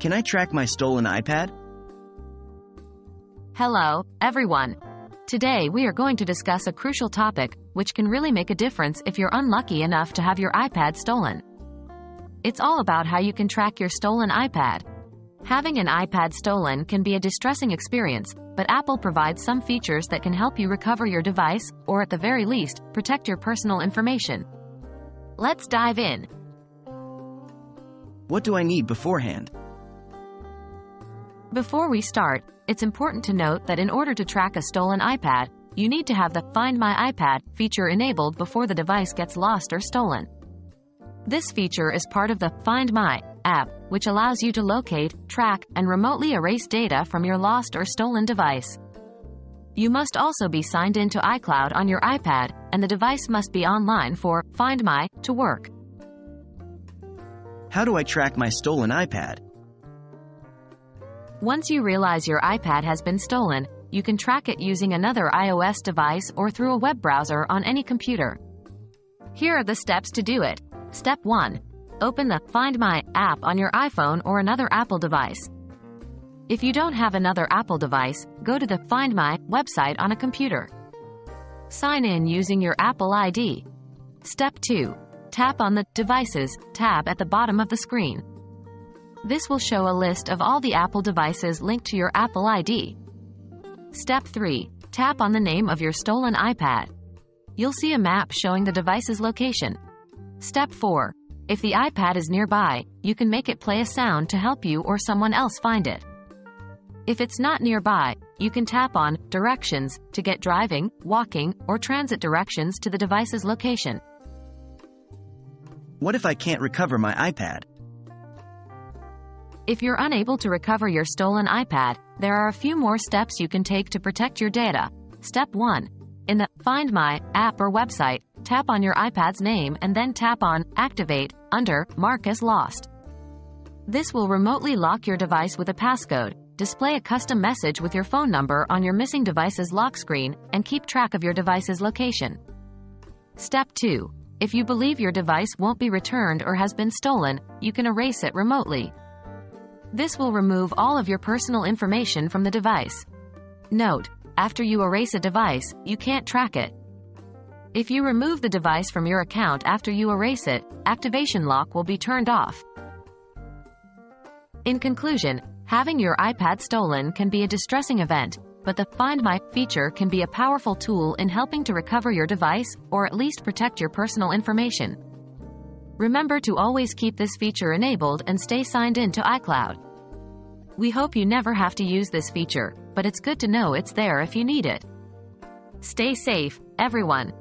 Can I track my stolen iPad? Hello, everyone. Today we are going to discuss a crucial topic, which can really make a difference if you're unlucky enough to have your iPad stolen. It's all about how you can track your stolen iPad. Having an iPad stolen can be a distressing experience, but Apple provides some features that can help you recover your device, or at the very least, protect your personal information. Let's dive in. What do I need beforehand? Before we start, it's important to note that in order to track a stolen iPad, you need to have the Find My iPad feature enabled before the device gets lost or stolen. This feature is part of the Find My app, which allows you to locate, track, and remotely erase data from your lost or stolen device. You must also be signed into iCloud on your iPad, and the device must be online for Find My to work. How do I track my stolen iPad? Once you realize your iPad has been stolen, you can track it using another iOS device or through a web browser on any computer. Here are the steps to do it. Step 1. Open the Find My app on your iPhone or another Apple device. If you don't have another Apple device, go to the Find My website on a computer. Sign in using your Apple ID. Step 2. Tap on the Devices tab at the bottom of the screen. This will show a list of all the Apple devices linked to your Apple ID. Step 3. Tap on the name of your stolen iPad. You'll see a map showing the device's location. Step 4. If the iPad is nearby, you can make it play a sound to help you or someone else find it. If it's not nearby, you can tap on Directions to get driving, walking, or transit directions to the device's location. What if I can't recover my iPad? If you're unable to recover your stolen iPad, there are a few more steps you can take to protect your data. Step 1. In the Find My app or website, tap on your iPad's name and then tap on Activate under Mark as Lost. This will remotely lock your device with a passcode, display a custom message with your phone number on your missing device's lock screen, and keep track of your device's location. Step 2. If you believe your device won't be returned or has been stolen, you can erase it remotely. This will remove all of your personal information from the device. Note, after you erase a device, you can't track it. If you remove the device from your account after you erase it, activation lock will be turned off. In conclusion, having your iPad stolen can be a distressing event, but the Find My feature can be a powerful tool in helping to recover your device, or at least protect your personal information. Remember to always keep this feature enabled and stay signed in to iCloud. We hope you never have to use this feature, but it's good to know it's there if you need it. Stay safe, everyone.